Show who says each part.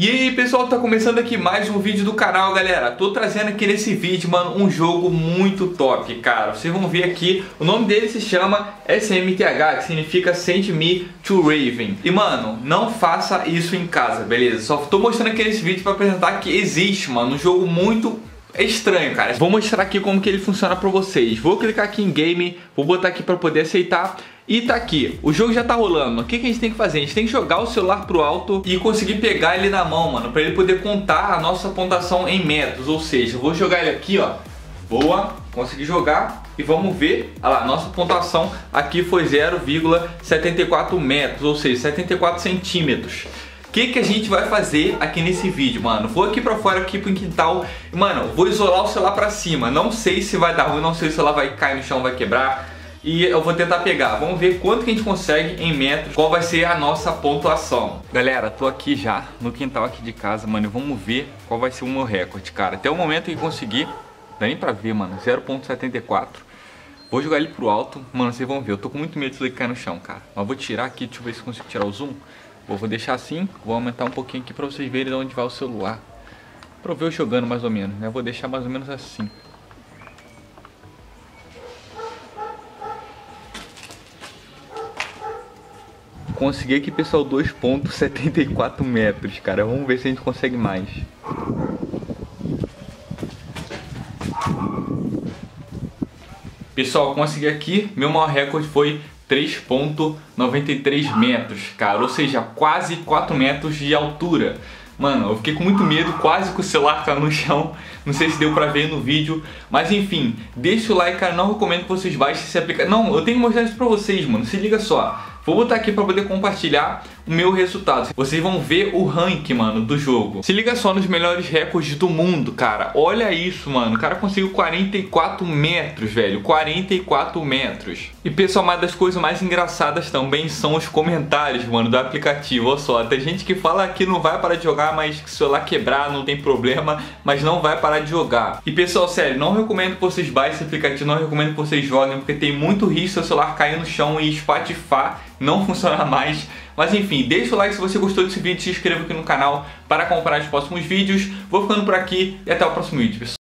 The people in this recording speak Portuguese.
Speaker 1: E aí pessoal, tá começando aqui mais um vídeo do canal, galera. Tô trazendo aqui nesse vídeo, mano, um jogo muito top, cara. Vocês vão ver aqui, o nome dele se chama SMTH, que significa Send Me to Raven. E mano, não faça isso em casa, beleza? Só tô mostrando aqui nesse vídeo pra apresentar que existe, mano, um jogo muito é estranho, cara. Vou mostrar aqui como que ele funciona pra vocês. Vou clicar aqui em game, vou botar aqui pra poder aceitar. E tá aqui, o jogo já tá rolando. O que, que a gente tem que fazer? A gente tem que jogar o celular pro alto e conseguir pegar ele na mão, mano. Pra ele poder contar a nossa pontuação em metros. Ou seja, eu vou jogar ele aqui, ó. Boa, consegui jogar e vamos ver, olha lá, nossa pontuação aqui foi 0,74 metros, ou seja, 74 centímetros. O que, que a gente vai fazer aqui nesse vídeo, mano? Vou aqui pra fora, aqui pro quintal, mano, vou isolar o celular pra cima. Não sei se vai dar ruim, não sei se o celular vai cair no chão, vai quebrar e eu vou tentar pegar. Vamos ver quanto que a gente consegue em metros, qual vai ser a nossa pontuação. Galera, tô aqui já no quintal aqui de casa, mano, vamos ver qual vai ser o meu recorde, cara. Até o momento que conseguir, dá nem pra ver, mano, 0.74. Vou jogar ele pro alto, mano, vocês vão ver, eu tô com muito medo de ele cair no chão, cara. Mas vou tirar aqui, deixa eu ver se consigo tirar o zoom. Vou deixar assim, vou aumentar um pouquinho aqui pra vocês verem de onde vai o celular. Pra eu ver eu jogando mais ou menos, né? Vou deixar mais ou menos assim. Consegui aqui, pessoal, 2.74 metros, cara. Vamos ver se a gente consegue mais. Pessoal, consegui aqui. Meu maior recorde foi 3.93 metros, cara. Ou seja, quase 4 metros de altura. Mano, eu fiquei com muito medo, quase que o celular caiu no chão. Não sei se deu pra ver no vídeo. Mas enfim, deixa o like, cara. Não recomendo que vocês baixem esse aplicativo. Não, eu tenho que mostrar isso pra vocês, mano. Se liga só. Vou botar aqui para poder compartilhar o meu resultado. Vocês vão ver o rank, mano, do jogo. Se liga só nos melhores recordes do mundo, cara. Olha isso, mano. O cara conseguiu 44 metros, velho. 44 metros. E, pessoal, uma das coisas mais engraçadas também são os comentários, mano, do aplicativo. Olha só, tem gente que fala que não vai parar de jogar, mas que o celular quebrar não tem problema, mas não vai parar de jogar. E, pessoal, sério, não recomendo que vocês baixem esse aplicativo, não recomendo que vocês joguem, porque tem muito risco seu celular cair no chão e espatifar não funciona mais. Mas enfim, deixa o like se você gostou desse vídeo, se inscreva aqui no canal para acompanhar os próximos vídeos. Vou ficando por aqui e até o próximo vídeo, pessoal.